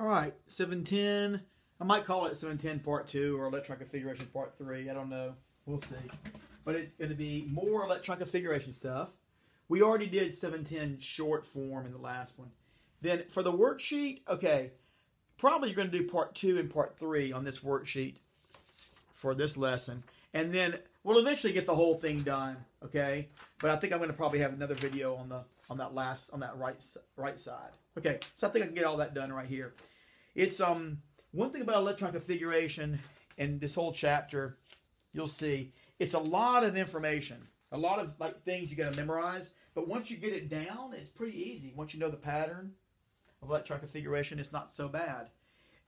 All right, 710. I might call it 710 Part 2 or Electron Configuration Part 3. I don't know. We'll see. But it's going to be more electron configuration stuff. We already did 710 short form in the last one. Then for the worksheet, okay, probably you're going to do Part 2 and Part 3 on this worksheet for this lesson. And then we'll eventually get the whole thing done, okay? But I think I'm going to probably have another video on the on that last on that right right side. Okay, so I think I can get all that done right here. It's um one thing about electron configuration and this whole chapter, you'll see it's a lot of information, a lot of like things you got to memorize. But once you get it down, it's pretty easy. Once you know the pattern of electron configuration, it's not so bad.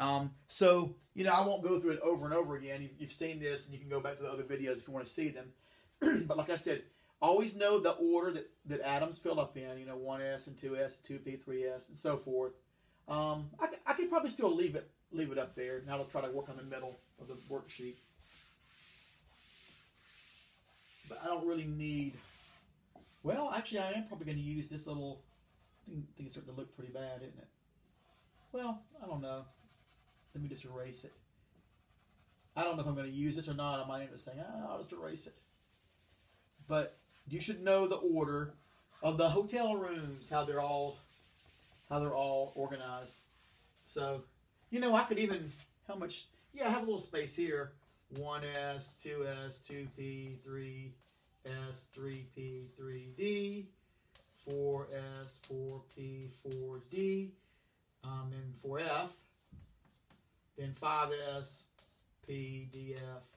Um, so you know, I won't go through it over and over again. You've, you've seen this, and you can go back to the other videos if you want to see them. but like I said, always know the order that, that atoms fill up in. You know, one S and two S, two P, three S, and so forth. Um, I, I could probably still leave it leave it up there. Now I'll try to work on the middle of the worksheet. But I don't really need. Well, actually, I am probably going to use this little thing. Think it's starting to look pretty bad, isn't it? Well, I don't know. Let me just erase it. I don't know if I'm going to use this or not. I might end up saying, ah, I'll just erase it. But you should know the order of the hotel rooms, how they're all, how they're all organized. So, you know, I could even how much? Yeah, I have a little space here. One S, two S, two P, three S, three P, three D, four S, four P, four D, um, and four F. Then five S, P, D, F.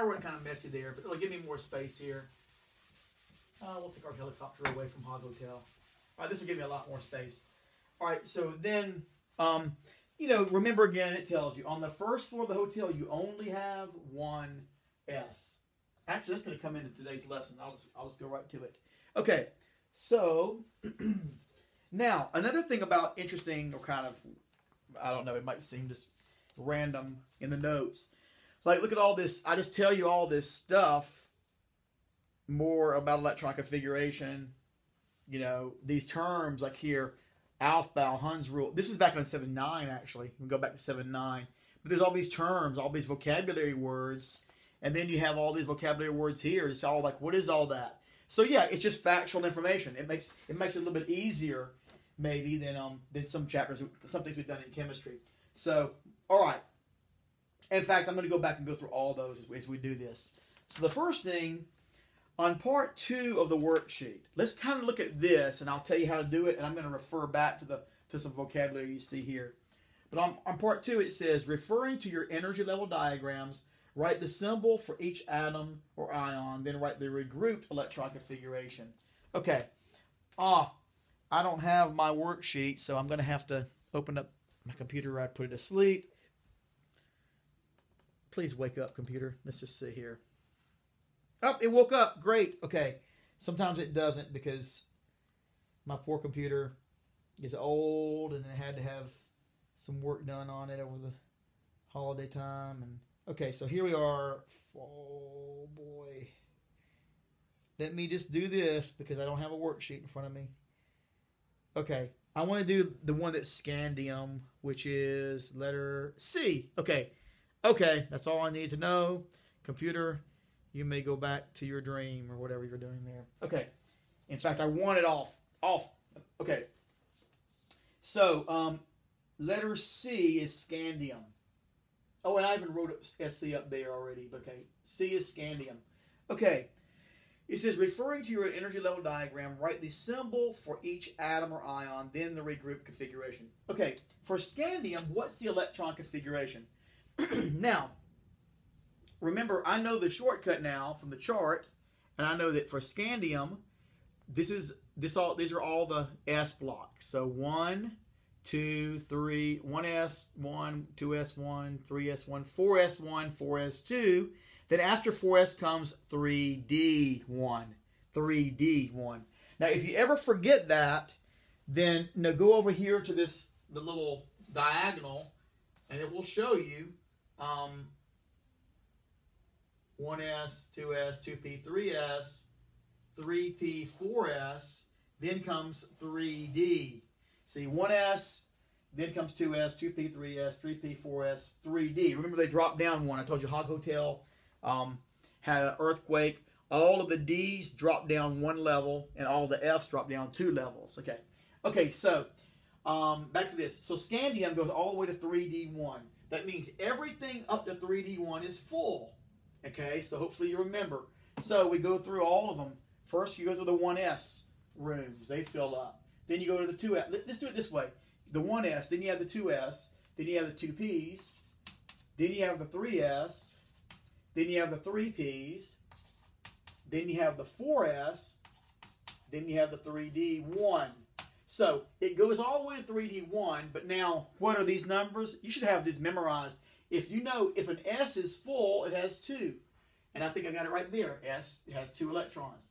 I run kind of messy there, but it'll give me more space here. Uh, we'll take our helicopter away from Hog Hotel. All right, this will give me a lot more space. All right, so then, um, you know, remember again, it tells you on the first floor of the hotel, you only have one S. Actually, that's going to come into today's lesson. I'll just, I'll just go right to it. Okay, so now another thing about interesting or kind of, I don't know, it might seem just random in the notes. Like, look at all this. I just tell you all this stuff more about electron configuration. You know, these terms like here Aufbau, Hund's rule. This is back on 7.9, actually. We go back to 7.9. But there's all these terms, all these vocabulary words, and then you have all these vocabulary words here. It's all like, what is all that? So yeah, it's just factual information. It makes it makes it a little bit easier, maybe than um than some chapters, some things we've done in chemistry. So all right. In fact, I'm going to go back and go through all those as we, as we do this. So the first thing on part two of the worksheet, let's kind of look at this, and I'll tell you how to do it, and I'm going to refer back to the to some vocabulary you see here. But on, on part two, it says, referring to your energy level diagrams, write the symbol for each atom or ion, then write the regrouped electron configuration. Okay. Ah, I don't have my worksheet, so I'm going to have to open up my computer. I put it asleep. Please wake up, computer. Let's just sit here. Oh, it woke up. Great. Okay. Sometimes it doesn't because my poor computer is old and it had to have some work done on it over the holiday time. And okay, so here we are. Oh boy. Let me just do this because I don't have a worksheet in front of me. Okay, I want to do the one that's scandium, which is letter C. Okay, okay, that's all I need to know. Computer, you may go back to your dream or whatever you're doing there. Okay. In fact, I want it off. Off. Okay. So, um, letter C is scandium. Oh, and I even wrote SC up there already. Okay, C is scandium. Okay. It says, referring to your energy level diagram, write the symbol for each atom or ion, then the regroup configuration. Okay, for scandium, what's the electron configuration? now, remember, I know the shortcut now from the chart, and I know that for scandium, this is this all these are all the S blocks. So one, two, three, one S, one, two S, one, three S, one, four S, one, four S, two. Then after four S comes three D one, three D one. Now, if you ever forget that, then now go over here to this the little diagonal, and it will show you um, 1S, 2S, 2P, 3S, 3P, 4S, then comes 3D. See, 1s, then comes 2s, 2p, 3s, 3p, 4s, 3d. Remember they dropped down one. I told you Hog Hotel um, had an earthquake. All of the D's dropped down one level, and all the F's dropped down two levels. Okay. Okay, so um, back to this. So scandium goes all the way to 3D1. That means everything up to 3D1 is full. Okay, so hopefully you remember. So we go through all of them. First, you go through the 1S rooms, they fill up. Then you go to the 2S. Let's do it this way the 1S, then you have the 2S, then you have the 2Ps, then you have the 3S, then you have the 3Ps, then you have the 4S, then you have the 3D1. So it goes all the way to 3D1, but now what are these numbers? You should have this memorized. If you know if an S is full, it has two. And I think I got it right there. S it has two electrons.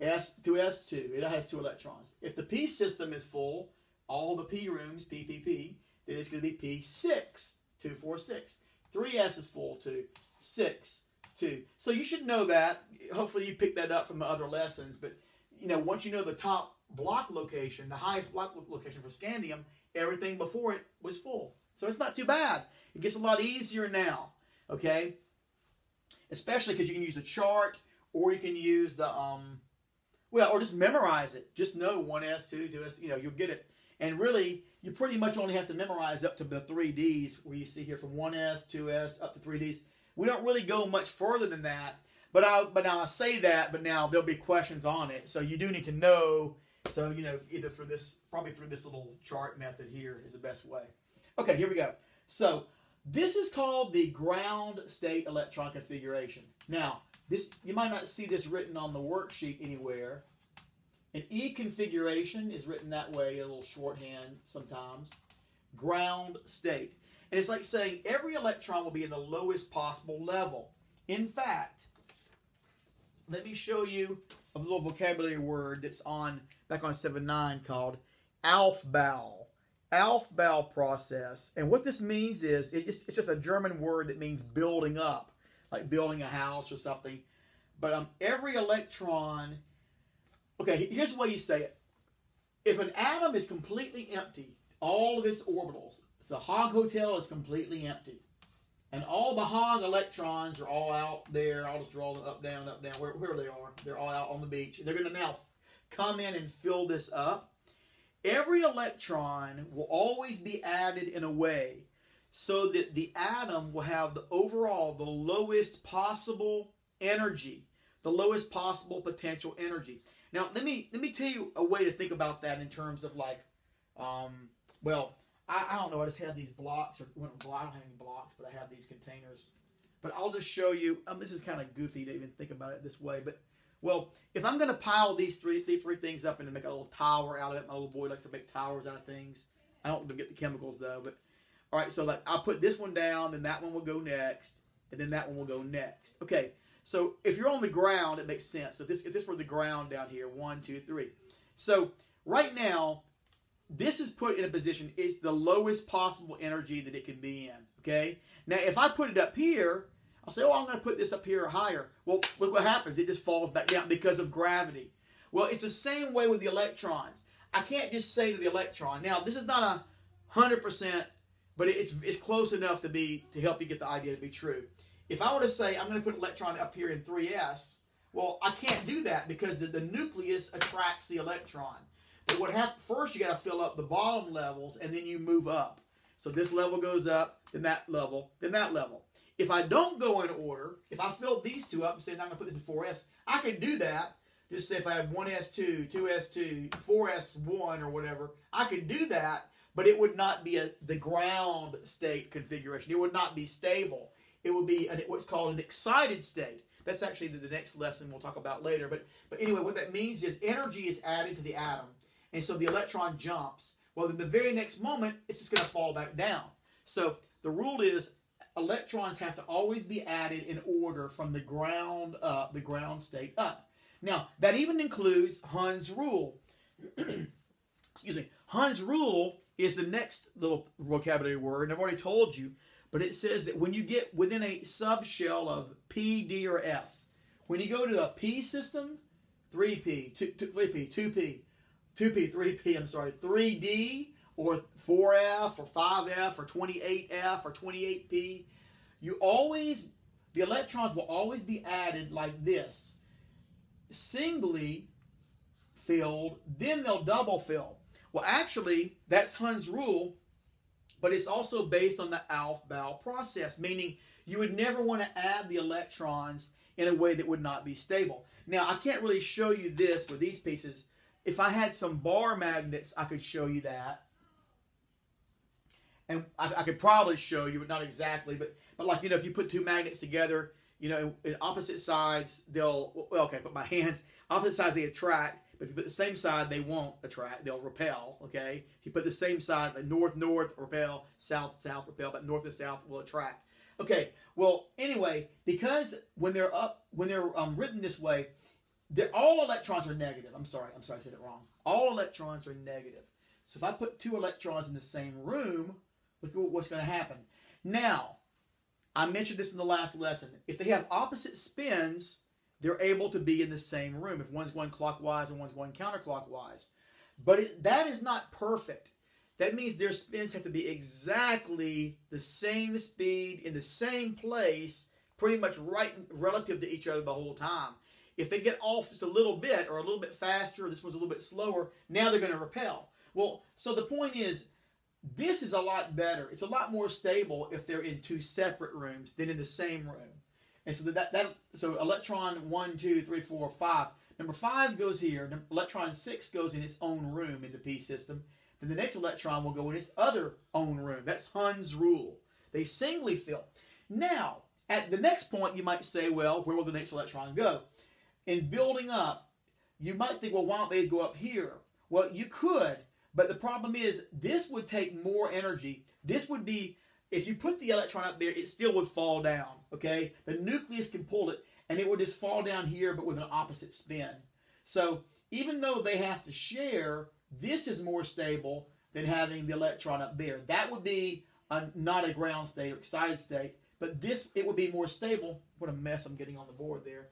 S to S2, it has two electrons. If the P system is full, all the P rooms, PPP, then it's going to be P6, 246. 3S is full too, 6, 2. So you should know that. Hopefully you picked that up from the other lessons. But, you know, once you know the top block location, the highest block location for scandium, everything before it was full. So it's not too bad. It gets a lot easier now, okay? Especially because you can use a chart or you can use the, um, well, or just memorize it. Just know 1S, 2, 2S, you know, you'll get it. And really, you pretty much only have to memorize up to the 3Ds, where you see here from 1S, 2S, up to 3Ds. We don't really go much further than that. But I but now I say that, but now there'll be questions on it. So you do need to know. So you know, either for this, probably through this little chart method here is the best way. Okay, here we go. So this is called the ground state electron configuration. Now, this you might not see this written on the worksheet anywhere, an E configuration is written that way, a little shorthand sometimes. Ground state. And it's like saying every electron will be in the lowest possible level. In fact, let me show you a little vocabulary word that's on back on 7.9 called Aufbau. Aufbau process. And what this means is it just, it's just a German word that means building up, like building a house or something. But um, every electron Okay, here's the way you say it. If an atom is completely empty, all of its orbitals, the Hog Hotel is completely empty, and all the Hog electrons are all out there. I'll just draw them up, down, up, down, where, where they are. They're all out on the beach. They're going to now come in and fill this up. Every electron will always be added in a way so that the atom will have the overall the lowest possible energy, the lowest possible potential energy. Now, let me let me tell you a way to think about that in terms of like, um, well, I, I don't know. I just have these blocks, or well, I don't have any blocks, but I have these containers. But I'll just show you. Um, this is kind of goofy to even think about it this way, but well, if I'm going to pile these three, three, three things up and make a little tower out of it, my little boy likes to make towers out of things. I don't get the chemicals though, but all right. So like I'll put this one down, then that one will go next, and then that one will go next. Okay. So if you're on the ground, it makes sense. So this, if this were the ground down here, one, two, three. So right now, this is put in a position, it's the lowest possible energy that it can be in. Okay. Now, if I put it up here, I'll say, oh, I'm going to put this up here or higher. Well, look what happens. It just falls back down because of gravity. Well, it's the same way with the electrons. I can't just say to the electron, now, this is not a 100%, but it's, it's close enough to be to help you get the idea to be true. If I were to say I'm going to put an electron up here in 3s, well, I can't do that because the, the nucleus attracts the electron. But what happens first, you got to fill up the bottom levels, and then you move up. So this level goes up, then that level, then that level. If I don't go in order, if I fill these two up and say I'm going to put this in 4s, I can do that. Just say if I have 1s2, 2s2, 4s1 or whatever, I could do that, but it would not be a the ground state configuration. It would not be stable it would be an, what's called an excited state. That's actually the, the next lesson we'll talk about later. But, but anyway, what that means is energy is added to the atom. And so the electron jumps. Well, in the very next moment, it's just going to fall back down. So the rule is electrons have to always be added in order from the ground up, the ground state up. Now, that even includes Hund's rule. Excuse me. Hund's rule is the next little vocabulary word, and I've already told you but it says that when you get within a subshell of P, D, or F, when you go to a P system, 3P, 2, 3P, 2P, 2P, 3P, I'm sorry, 3D, or 4F or 5F or 28F or 28P, you always, the electrons will always be added like this singly filled, then they'll double fill. Well, actually, that's Hund's rule, but it's also based on the Aufbau process, meaning you would never want to add the electrons in a way that would not be stable. Now, I can't really show you this with these pieces. If I had some bar magnets, I could show you that. And I, I could probably show you, but not exactly. But, but like, you know, if you put two magnets together, you know, in, in opposite sides, they'll, well, okay, but my hands, opposite sides, they attract. But if you put the same side, they won't attract. They'll repel. Okay. If you put the same side, like north north repel, south south repel, but north and south will attract. Okay. Well, anyway, because when they're up, when they're um, written this way, they're, all electrons are negative. I'm sorry. I'm sorry. I said it wrong. All electrons are negative. So if I put two electrons in the same room, look at what's going to happen. Now, I mentioned this in the last lesson. If they have opposite spins, they're able to be in the same room if one's going clockwise and one's going counterclockwise. But it, that is not perfect. That means their spins have to be exactly the same speed in the same place, pretty much right relative to each other the whole time. If they get off just a little bit or a little bit faster, this one's a little bit slower, now they're going to repel. Well, so the point is, this is a lot better. It's a lot more stable if they're in two separate rooms than in the same room. And so that, that so electron one, two, three, four, five. Number five goes here. Electron six goes in its own room in the P system. Then the next electron will go in its other own room. That's Hund's rule. They singly fill. Now, at the next point, you might say, well, where will the next electron go? In building up, you might think, well, why don't they go up here? Well, you could, but the problem is this would take more energy. This would be, if you put the electron up there, it still would fall down. Okay? The nucleus can pull it, and it would just fall down here, but with an opposite spin. So even though they have to share, this is more stable than having the electron up there. That would be a, not a ground state or excited state, but this, it would be more stable. What a mess I'm getting on the board there.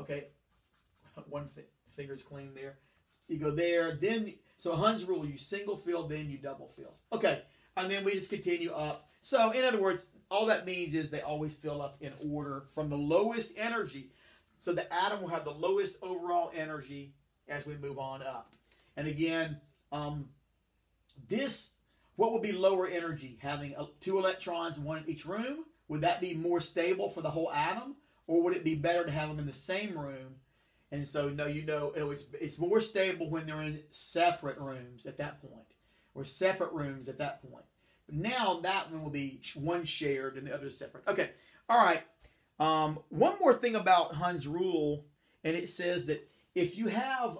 Okay, one fi- finger's clean there. You go there, then, so Hund's rule, you single fill, then you double fill. Okay, and then we just continue up. So, in other words, all that means is they always fill up in order from the lowest energy. So the atom will have the lowest overall energy as we move on up. And again, um, this, what would be lower energy? Having two electrons, one in each room? Would that be more stable for the whole atom? Or would it be better to have them in the same room? And so, no, you know, it's, it's more stable when they're in separate rooms at that point, or separate rooms at that point. But Now that one will be one shared and the other separate. Okay, all right. Um, one more thing about Hund's rule, and it says that if you have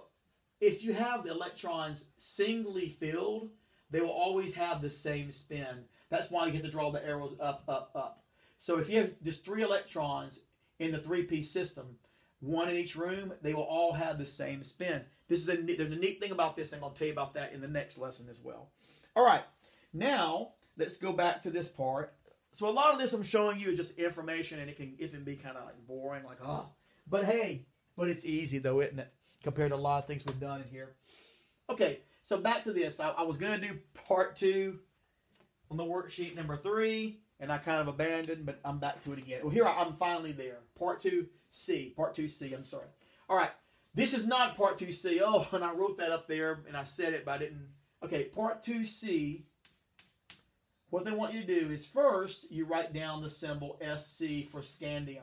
if you have the electrons singly filled, they will always have the same spin. That's why you get to draw the arrows up, up, up. So if you have just three electrons in the three-piece system, one in each room, they will all have the same spin. This is a, there's a neat thing about this, and I'll tell you about that in the next lesson as well. All right, now let's go back to this part. So a lot of this I'm showing you is just information, and it can even be kind of like boring, like oh. But hey, but it's easy though, isn't it? Compared to a lot of things we've done in here. Okay, so back to this. I, I was going to do part two on the worksheet number three, and I kind of abandoned, but I'm back to it again. Well, here I, I'm finally there. Part two C. Part two C. I'm sorry. All right. This is not part two C. Oh, and I wrote that up there, and I said it, but I didn't. Okay, part two C what they want you to do is first you write down the symbol SC for scandium.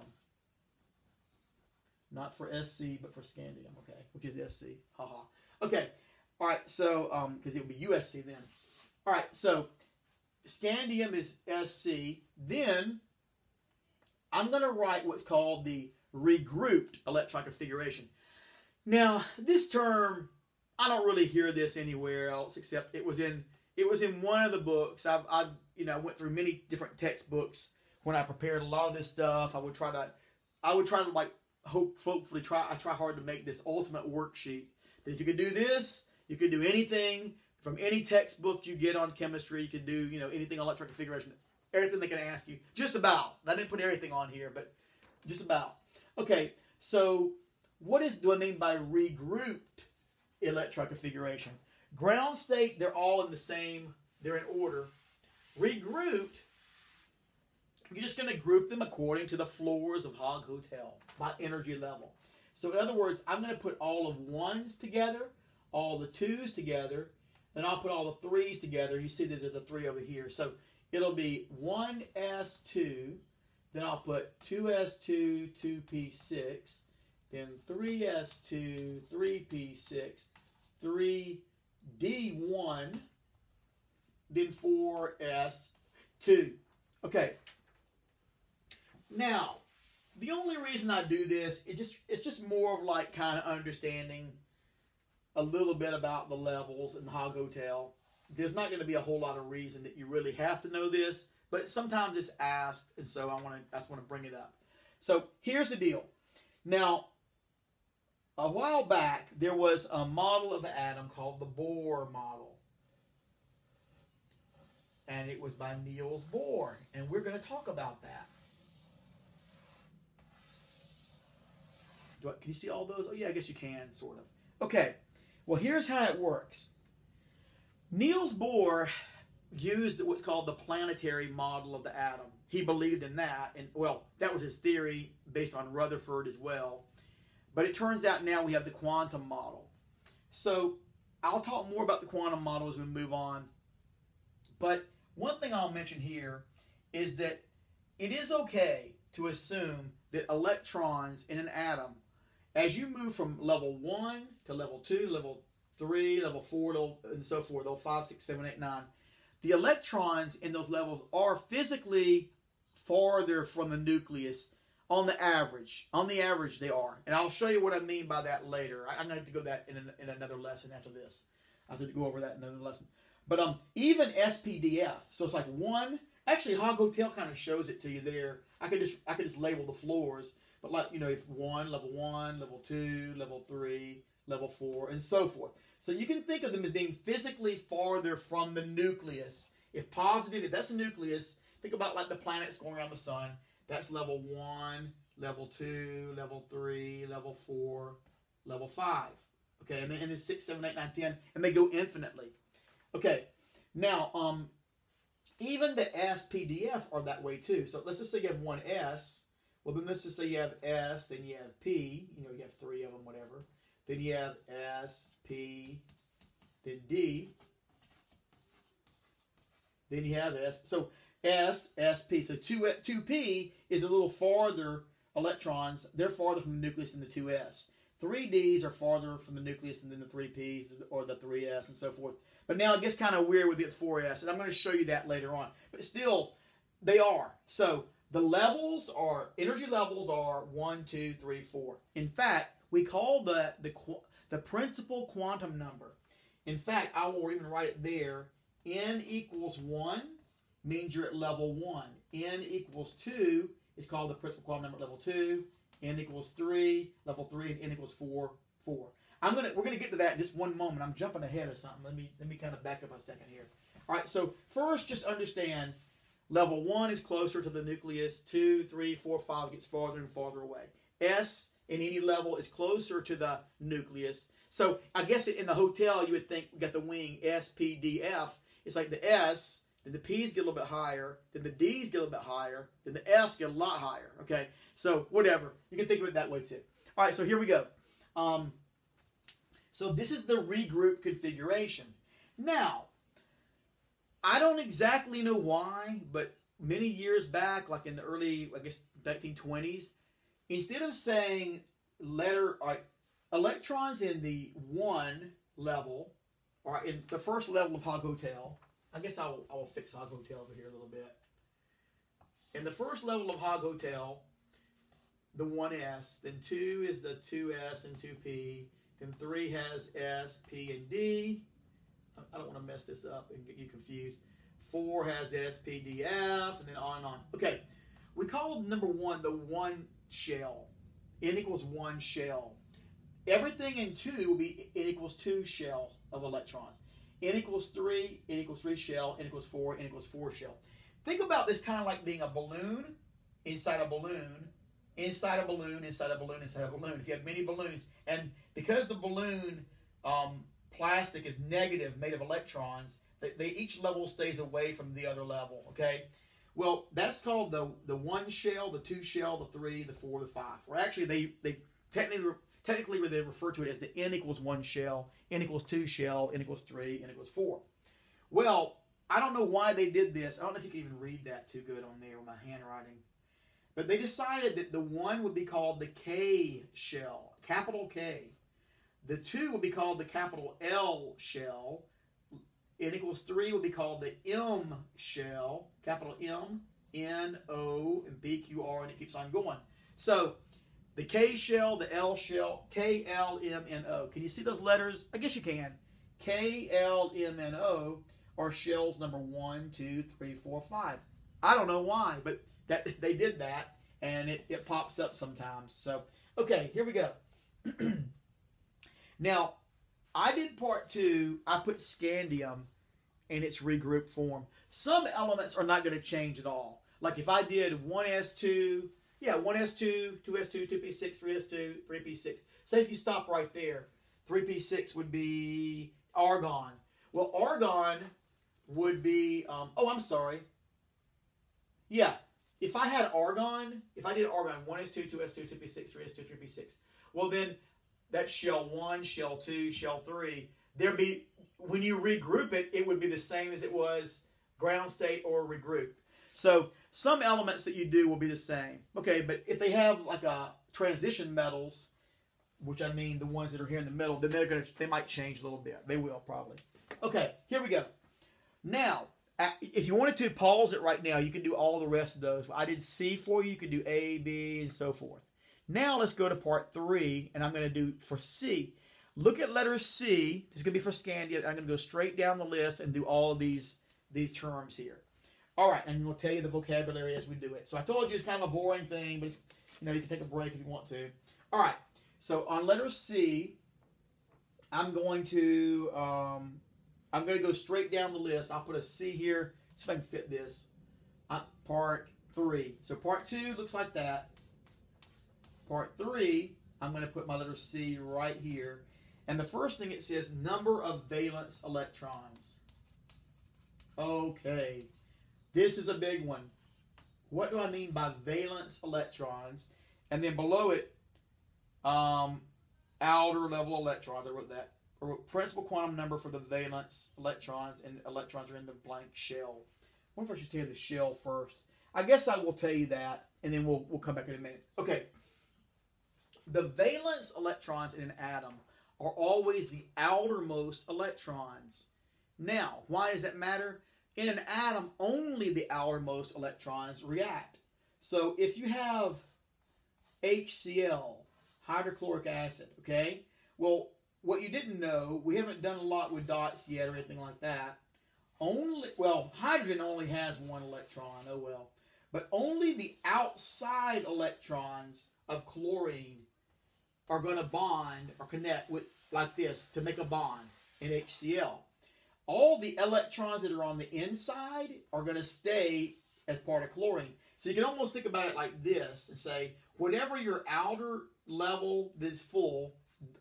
Not for SC, but for scandium, okay, which is SC. Haha. Okay, all right, so, because um, it would be USC then. All right, so scandium is SC. Then I'm going to write what's called the regrouped electron configuration. Now, this term, I don't really hear this anywhere else except it was in it was in one of the books. I've, I, you know, went through many different textbooks when I prepared a lot of this stuff. I would try to, I would try to like hope, hopefully try. I try hard to make this ultimate worksheet. That if you could do this, you could do anything from any textbook you get on chemistry. You can do, you know, anything on electric configuration, everything they can ask you. Just about. I didn't put everything on here, but just about. Okay, so what is do I mean by regrouped electron configuration? Ground state, they're all in the same, they're in order. Regrouped, you're just going to group them according to the floors of Hog Hotel by energy level. So in other words, I'm going to put all of ones together, all the twos together, and I'll put all the threes together. You see that there's a three over here. So it'll be 1s2, then I'll put 2s2, 2p6, then 3s2, 3p6, 3d1, then 4s2. Okay. Now, the only reason I do this is just it's just more of like kind of understanding a little bit about the levels in the Hog Hotel. There's not going to be a whole lot of reason that you really have to know this, but sometimes it's asked, and so I want to I just want to bring it up. So here's the deal. Now, a while back there was a model of the atom called the Bohr model, and it was by Niels Bohr, and we're going to talk about that. Can you see all those? Oh yeah, I guess you can, sort of. Okay. Well, here's how it works. Niels Bohr used what's called the planetary model of the atom. He believed in that, and well, that was his theory based on Rutherford as well. But it turns out now we have the quantum model. So I'll talk more about the quantum model as we move on. But one thing I'll mention here is that it is okay to assume that electrons in an atom as you move from level one to level two, level three, level four, and so forth, level five, six, seven, eight, nine, the electrons in those levels are physically farther from the nucleus on the average. On the average, they are. And I'll show you what I mean by that later. I, am going to go that in, an, in another lesson after this. I have to go over that in another lesson. But um, even SPDF, so it's like one. Actually, Hog Hotel kind of shows it to you there. I could just I could just label the floors. But like, you know, if one, level one, level two, level three, level four, and so forth. So you can think of them as being physically farther from the nucleus. If positive, if that's the nucleus, think about like the planets going around the sun. That's level one, level two, level three, level four, level five. Okay, and then, and then six, seven, eight, nine, ten, and they go infinitely. Okay, now um, even the SPDF are that way too. So let's just say you have one S, well, then let's just say you have S, then you have P, you know, you have three of them, whatever. Then you have S, P, then D. Then you have S. So S, SP. So 2, 2P is a little farther electrons. They're farther from the nucleus than the 2S. 3Ds are farther from the nucleus than the 3Ps or the 3S and so forth. But now it gets kind of weird with the 4S, and I'm going to show you that later on. But still, they are. So the levels are energy levels are one, two, three, four. In fact, we call the the the principal quantum number. In fact, I will even write it there. N equals one means you're at level one. N equals two is called the principal quantum number at level two. N equals three, level three, and N equals four, four. I'm gonna we're gonna get to that in just one moment. I'm jumping ahead of something. Let me let me kind of back up a second here. All right, so first just understand Level one is closer to the nucleus. Two, three, four, five gets farther and farther away. S in any level is closer to the nucleus. So I guess in the hotel you would think we got the wing S, P, D, F. It's like the S, then the P's get a little bit higher, then the D's get a little bit higher, then the F's get a lot higher. Okay, so whatever you can think of it that way too. All right, so here we go. Um, so this is the regroup configuration. Now, I don't exactly know why, but many years back, like in the early, I guess, 1920s, instead of saying letter, or electrons in the one level, or in the first level of Hog Hotel, I guess I will, I will fix Hog Hotel over here a little bit. In the first level of Hog Hotel, the 1S, then 2 is the 2S and 2P, then 3 has S, P, and D, I don't want to mess this up and get you confused. Four has SPDF, and then on and on. Okay, we call number one the one shell. N equals one shell. Everything in two will be N equals two shell of electrons. N equals three, N equals three shell, N equals four, N equals four shell. Think about this kind of like being a balloon inside a balloon, inside a balloon, inside a balloon, inside a balloon. If you have many balloons, and because the balloon um, plastic is negative, made of electrons, they, they each level stays away from the other level. Okay. Well, that's called the the one shell, the two shell, the three, the four, the five. Or actually, they they technically technically they refer to it as the n equals one shell, n equals two shell, n equals three, n equals four. Well, I don't know why they did this. I don't know if you can even read that too good on there with my handwriting. But they decided that the one would be called the K shell, capital K. The two would be called the capital L shell. N equals three would be called the M shell, capital M, N, O, and B, Q, R, and it keeps on going. So the K shell, the L shell, K, L, M, N, O. Can you see those letters? I guess you can. K, L, M, N, O are shells number one, two, three, four, five. I don't know why, but that they did that, and it, it pops up sometimes. So, okay, here we go. now, I did part two. I put scandium in its regrouped form. Some elements are not going to change at all. Like if I did 1s2, yeah, 1s2, 2s2, 2p6, 3s2, 3p6. Say if you stop right there, 3p6 would be argon. Well, argon would be, um, oh, I'm sorry. Yeah, if I had argon, if I did argon, 1s2, 2s2, 2p6, 3s2, 3p6, well then that's shell 1, shell 2, shell 3. There'd be, when you regroup it, it would be the same as it was ground state or regroup. So some elements that you do will be the same. Okay, but if they have like a transition metals, which I mean the ones that are here in the middle, then they're gonna they might change a little bit. They will probably. Okay, here we go. Now, if you wanted to pause it right now, you can do all the rest of those. I did C for you. You could do A, B, and so forth. Now let's go to part three, and I'm going to do for C. Look at letter C. This is going to be for Scandia. I'm going to go straight down the list and do all these these terms here. All right, and we'll tell you the vocabulary as we do it. So I told you it's kind of a boring thing, but you know you can take a break if you want to. All right. So on letter C, I'm going to um, I'm going to go straight down the list. I'll put a C here. See if I can fit this. Uh, part three. So part two looks like that. Part three, I'm going to put my letter C right here. And the first thing it says number of valence electrons. Okay, this is a big one. What do I mean by valence electrons? And then below it, um, outer level electrons. I wrote that. I wrote principal quantum number for the valence electrons, and electrons are in the blank shell. I wonder if I should tell you the shell first. I guess I will tell you that, and then we'll we'll come back in a minute. Okay. The valence electrons in an atom are always the outermost electrons. Now, why does that matter? In an atom, only the outermost electrons react. So if you have HCl, hydrochloric acid, okay? Well, what you didn't know, we haven't done a lot with dots yet or anything like that. Only, well, hydrogen only has one electron, oh well. But only the outside electrons of chlorine are going to bond or connect with like this to make a bond in HCl. All the electrons that are on the inside are going to stay as part of chlorine. So you can almost think about it like this and say, whatever your outer level that's full,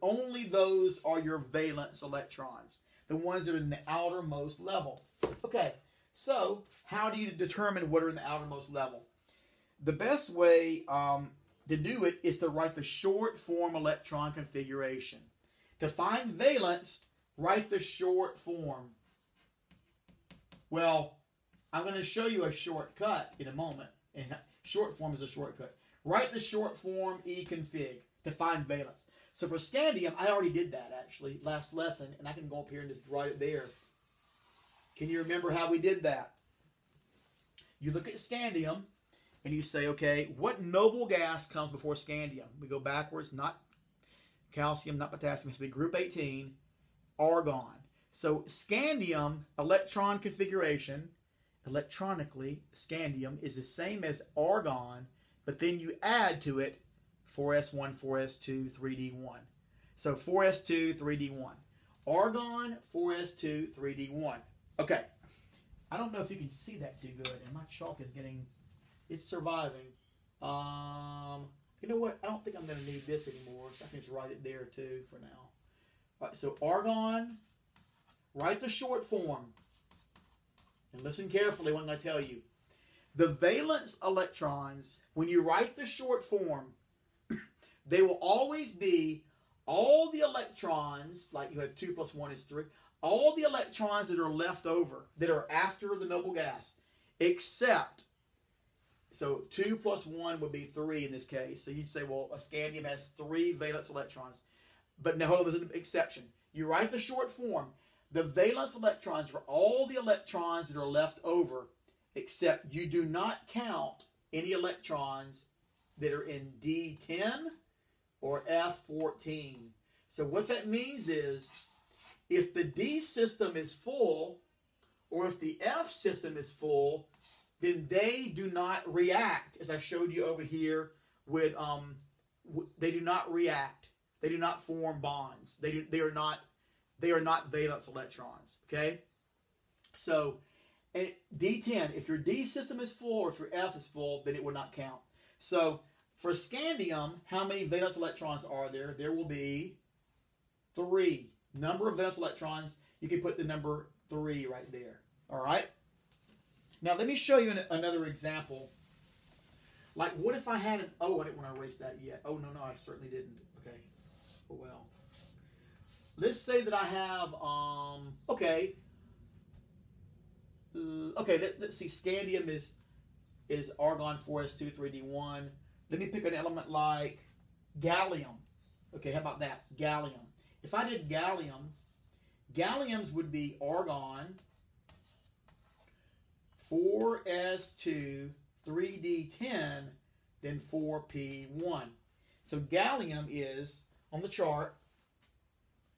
only those are your valence electrons, the ones that are in the outermost level. Okay, so how do you determine what are in the outermost level? The best way um, to do it is to write the short form electron configuration. To find valence, write the short form. Well, I'm going to show you a shortcut in a moment. And short form is a shortcut. Write the short form E config to find valence. So for scandium, I already did that actually last lesson, and I can go up here and just write it there. Can you remember how we did that? You look at scandium, and you say, okay, what noble gas comes before scandium? We go backwards, not calcium, not potassium. It has to be group 18, argon. So scandium electron configuration, electronically, scandium is the same as argon, but then you add to it 4s1, 4s2, 3d1. So 4s2, 3d1. Argon, 4s2, 3d1. Okay. I don't know if you can see that too good, and my chalk is getting, it's surviving. Um, you know what? I don't think I'm going to need this anymore, so I can just write it there too for now. All right, so argon, write the short form. And listen carefully when I tell you. The valence electrons, when you write the short form, they will always be all the electrons, like you have 2 plus 1 is 3, all the electrons that are left over, that are after the noble gas, except, so 2 plus 1 would be 3 in this case. So you'd say, well, a scandium has 3 valence electrons. But now, hold on, there's an exception. You write the short form. The valence electrons are all the electrons that are left over, except you do not count any electrons that are in D10 or F14. So what that means is if the D system is full or if the F system is full, then they do not react, as I showed you over here with, um, they do not react. They do not form bonds. They, do, they are not they are not valence electrons. Okay? So and D10, if your D system is full or if your F is full, then it would not count. So for scandium, how many valence electrons are there? There will be three. Number of valence electrons, you can put the number three right there. All right? Now let me show you an, another example. Like what if I had an, oh, I didn't want to erase that yet. Oh, no, no, I certainly didn't. Okay. Oh, well. Let's say that I have, um, okay, uh, okay, let, us see, scandium is, is argon 4s2, 3d1. Let me pick an element like gallium. Okay, how about that? Gallium. If I did gallium, galliums would be argon 4s2, 3d10, then 4p1. So gallium is, on the chart,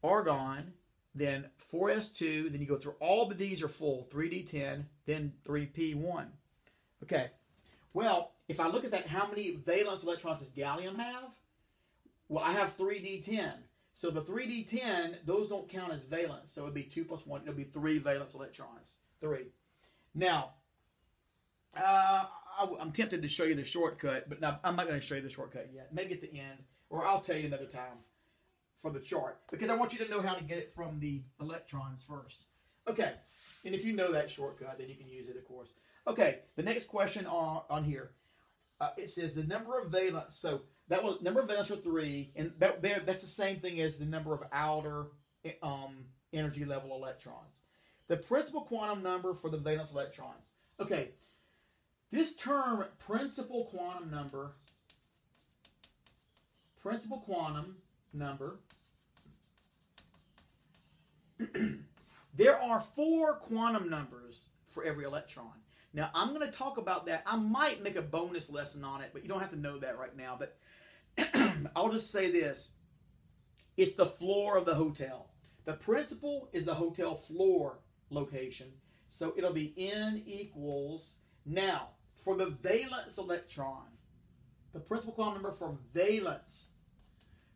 argon, then 4s2, then you go through all the D's are full, 3d10, then 3p1. Okay, well, if I look at that, how many valence electrons does gallium have? Well, I have 3d10. So the 3d10, those don't count as valence. So it would be 2 plus 1. It would be 3 valence electrons. 3. Now, uh, I, am tempted to show you the shortcut, but now, I'm not going to show you the shortcut yet. Maybe at the end, or I'll tell you another time for the chart because I want you to know how to get it from the electrons first. Okay, and if you know that shortcut, then you can use it, of course. Okay, the next question on, on here. Uh, it says the number of valence. So that was number of valence are three, and that there that's the same thing as the number of outer um, energy level electrons. The principal quantum number for the valence electrons. Okay, this term principal quantum number, principal quantum number. there are four quantum numbers for every electron. Now, I'm going to talk about that. I might make a bonus lesson on it, but you don't have to know that right now. But I'll just say this it's the floor of the hotel. The principal is the hotel floor location. So it'll be N equals. Now, for the valence electron, the principal quantum number for valence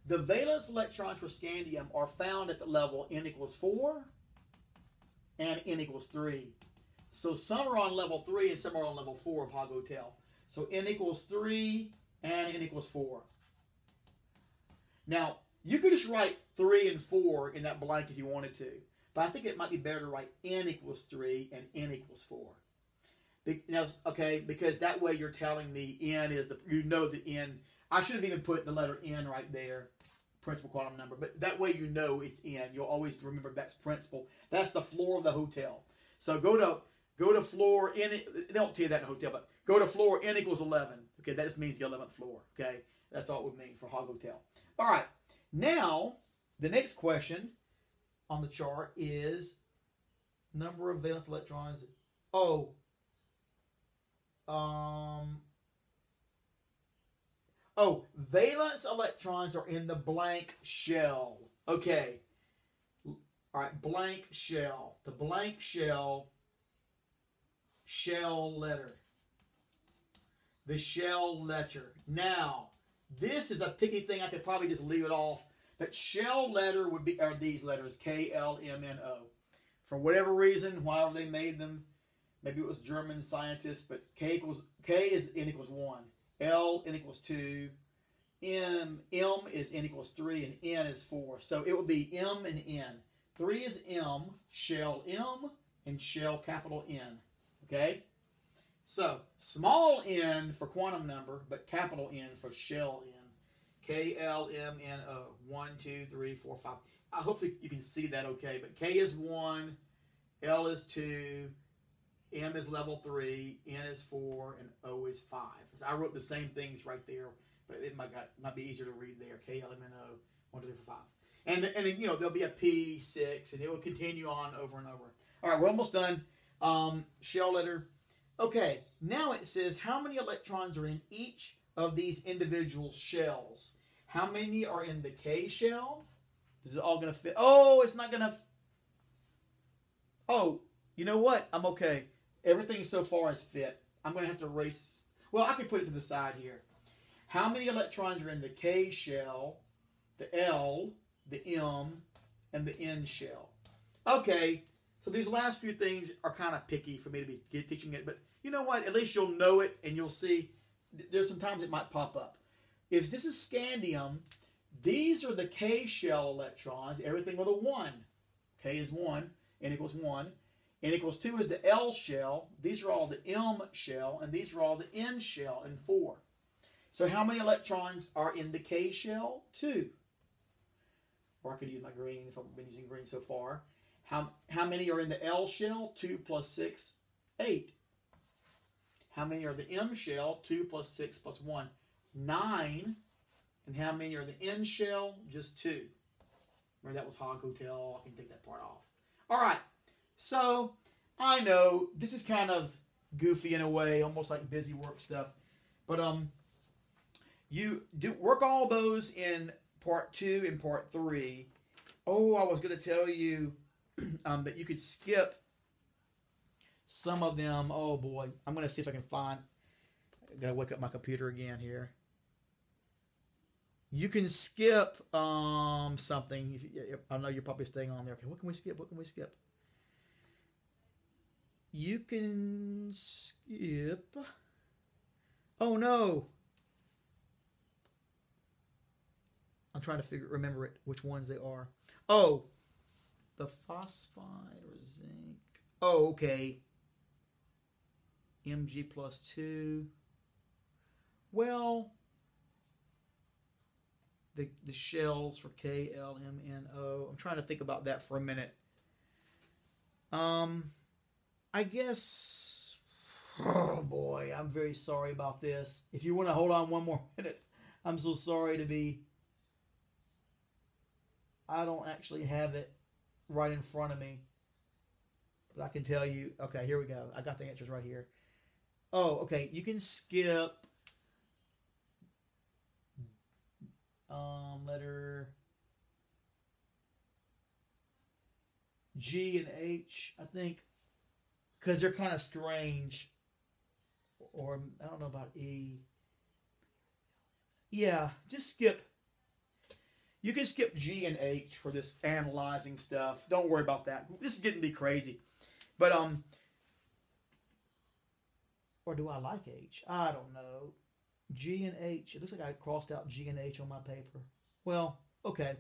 the valence electrons for scandium are found at the level n equals 4 and n equals 3. So some are on level 3 and some are on level 4 of Hog Hotel. So n equals 3 and n equals 4. Now, you could just write 3 and 4 in that blank if you wanted to. But I think it might be better to write n equals 3 and n equals 4. Now, okay, because that way you're telling me n is the, you know the n I should have even put the letter N right there, principal quantum number. But that way you know it's N. You'll always remember that's principal. That's the floor of the hotel. So go to go to floor N. They don't tell you that in a hotel, but go to floor N equals 11. Okay, that just means the 11th floor. Okay, that's all it would mean for Hog Hotel. All right, now the next question on the chart is number of valence electrons. Oh, um, Oh, valence electrons are in the blank shell. Okay. All right, blank shell. The blank shell, shell letter. The shell letter. Now, this is a picky thing. I could probably just leave it off. But shell letter would be, are these letters, K, L, M, N, O. For whatever reason, why they made them, maybe it was German scientists, but K equals, K is N equals 1. L, N equals 2, M M is n equals three and n is four. So it would be M and n. Three is M, shell M, and shell capital N. Okay? So small n for quantum number, but capital N for shell n. K L M N O. One, two, three, four, five. Uh, hopefully you can see that okay. But K is one, L is two, M is level three, N is four, and O is five. So I wrote the same things right there, but it might got, might be easier to read there. K L M N O. One, two, three, four, five. And and then, you know there'll be a P six, and it will continue on over and over. All right, we're almost done. Um, shell letter. Okay, now it says how many electrons are in each of these individual shells. How many are in the K shell? Is it all going to fit? Oh, it's not going to. Oh, you know what? I'm okay. Everything so far is fit. I'm going to have to erase. Well, I can put it to the side here. How many electrons are in the K shell, the L, the M, and the N shell? Okay, so these last few things are kind of picky for me to be teaching it, but you know what? At least you'll know it and you'll see. There's sometimes it might pop up. If this is scandium, these are the K shell electrons, everything with a 1. K is 1, N equals 1. N equals 2 is the L shell. These are all the M shell, and these are all the N shell in 4. So how many electrons are in the K shell? 2. Or I could use my green if I've been using green so far. How, how many are in the L shell? 2 plus 6, 8. How many are the M shell? 2 plus 6 plus 1, 9. And how many are the N shell? Just 2. Remember that was Hog Hotel. I can take that part off. All right. So I know this is kind of goofy in a way, almost like busy work stuff. But um, you do work all those in part two and part three. Oh, I was going to tell you um, that you could skip some of them. Oh boy, I'm going to see if I can find. I gotta wake up my computer again here. You can skip um, something. I know you're probably staying on there. Okay, what can we skip? What can we skip? You can skip. Oh no. I'm trying to figure remember it which ones they are. Oh, the phosphide or zinc. Oh, okay. Mg plus 2. Well, the, the shells for K, L, M, N, O. I'm trying to think about that for a minute. Um, I guess. Oh boy, I'm very sorry about this. If you want to hold on one more minute, I'm so sorry to be. I don't actually have it right in front of me. But I can tell you. Okay, here we go. I got the answers right here. Oh, okay. You can skip um, letter G and H, I think, because they're kind of strange. Or I don't know about E. Yeah, just skip. You can skip G and H for this analyzing stuff. Don't worry about that. This is getting be crazy. But um or do I like H? I don't know. G and H. It looks like I crossed out G and H on my paper. Well, okay.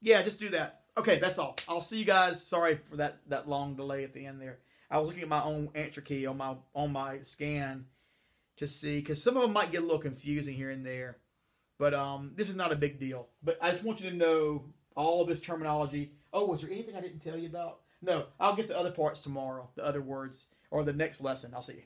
Yeah, just do that. Okay, that's all. I'll see you guys. Sorry for that that long delay at the end there. I was looking at my own answer key on my on my scan to see because some of them might get a little confusing here and there. But um, this is not a big deal. But I just want you to know all this terminology. Oh, was there anything I didn't tell you about? No, I'll get the other parts tomorrow, the other words, or the next lesson. I'll see you.